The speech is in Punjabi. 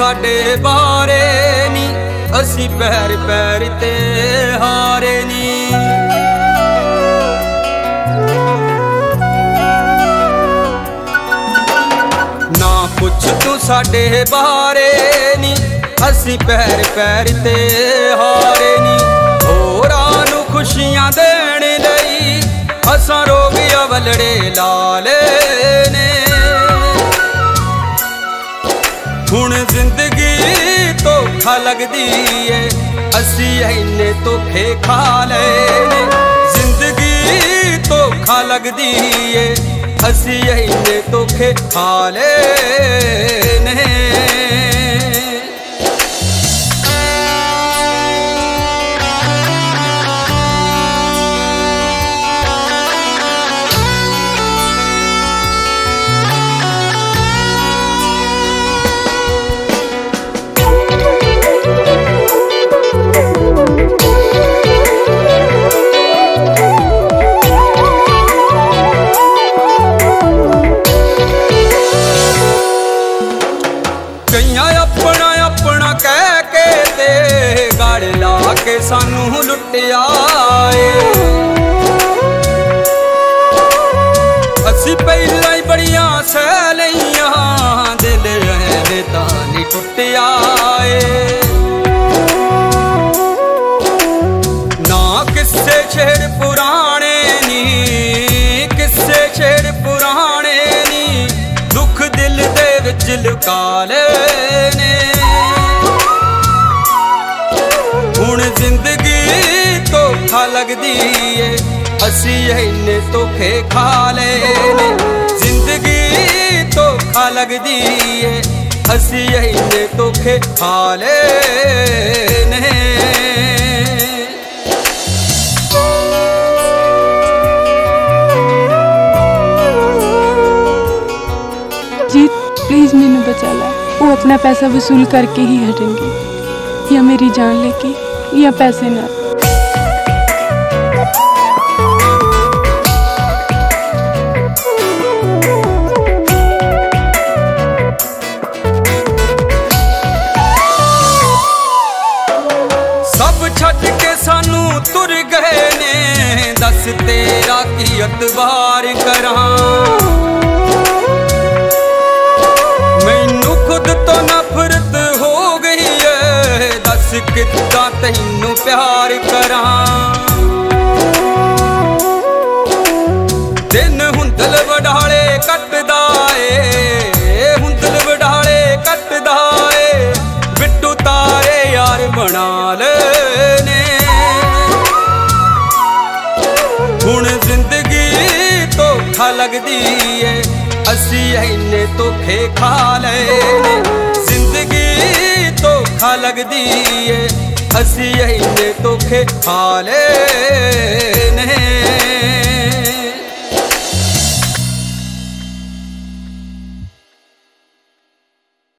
ਸਾਡੇ ਬਾਰੇ ਨਹੀਂ ਅਸੀਂ ਪੈਰ ਪੈਰ ਤੇ ਹਾਰੇ ਨਹੀਂ ਨਾ ਪੁੱਛ ਤੂੰ ਸਾਡੇ ਬਾਰੇ ਨਹੀਂ ਅਸੀਂ ਪੈਰ ਪੈਰ ਤੇ ਹਾਰੇ ਨਹੀਂ ਹੋਰਾਂ ਨੂੰ ਖੁਸ਼ੀਆਂ ਦੇਣ ਲਈ, ਅਸਾਂ ਰੋਗ ਅਵਲੜੇ ਲਾਲੇ ਨੇ। ਹੁਣ ਜ਼ਿੰਦਗੀ ਧੋਖਾ ਲੱਗਦੀ ਏ। ਅਸੀਂ ਐਨੇ ਧੋਖੇ ਖਾ ਲਏ ਨੇ। ਜ਼ਿੰਦਗੀ ਧੋਖਾ ਲੱਗਦੀ ਏ। ਅਸੀਂ ਐਨੇ ਧੋਖੇ ਖਾ ਲਏ ਨੇ। ਆਪਣਾ ਆਪਣਾ ਕਹਿ ਕੇ ਤੇ ਗੜ ਲਾ ਕੇ ਸਾਨੂੰ ਲੁੱਟਿਆ ਏ। ਅਸੀਂ ਪਹਿਲਾਂ ਹੀ ਬੜੀਆਂ ਸਹਿ ਲਈਆਂ ਦਿਲ ਐਵੇਂ ਤਾਂ ਨਹੀਂ ਟੁੱਟਿਆ ਏ। ਨਾ ਕਿਸੇ ਛੇੜ ਪੁਰਾਣ ਵਿੱਚ ਲੁਕਾ ਲਏ ਨੇ ਹੁਣ ਜ਼ਿੰਦਗੀ ਧੋਖਾ ਲੱਗਦੀ ਏ, ਅਸੀਂ ਇੰਨੇ ਧੋਖੇ ਖਾ ਲਏ ਨੇ ਜ਼ਿੰਦਗੀ ਧੋਖਾ ਲੱਗਦੀ ਏ, ਅਸੀਂ ਇੰਨੇ ਧੋਖੇ ਖਾ ਲਏ प्लीज़ मैनू बचा ला। वो अपना पैसा वसूल करके ही हटेंगे। या मेरी जान लेके, या पैसे ना। तुर गए ने, दस तेरा की अतबार करा। ਪਿਆਰ ਕਰਾਂ। ਦਿਨ ਹੁੰਦਲ ਵਡਾਲੇ ਕੱਟਦਾ ਏ, ਹੁੰਦਲ ਵਡਾਲੇ ਕੱਟਦਾ ਏ, ਬਿੱਟੂ ਤਾਰੇ ਯਾਰ ਬਣਾ ਲੈ ਨੇ ਹੁਣ ਜ਼ਿੰਦਗੀ ਧੋਖਾ ਲੱਗਦੀ ਏ, ਅਸੀਂ ਇੰਨੇ ਧੋਖੇ ਖਾ ਲਏ ਨੇ ਜ਼ਿੰਦਗੀ ਧੋਖਾ ਲੱਗਦੀ ਏ ਅਸੀਂ ਇੰਨੇ ਧੋਖੇ ਖਾ ਲਏ ਨੇ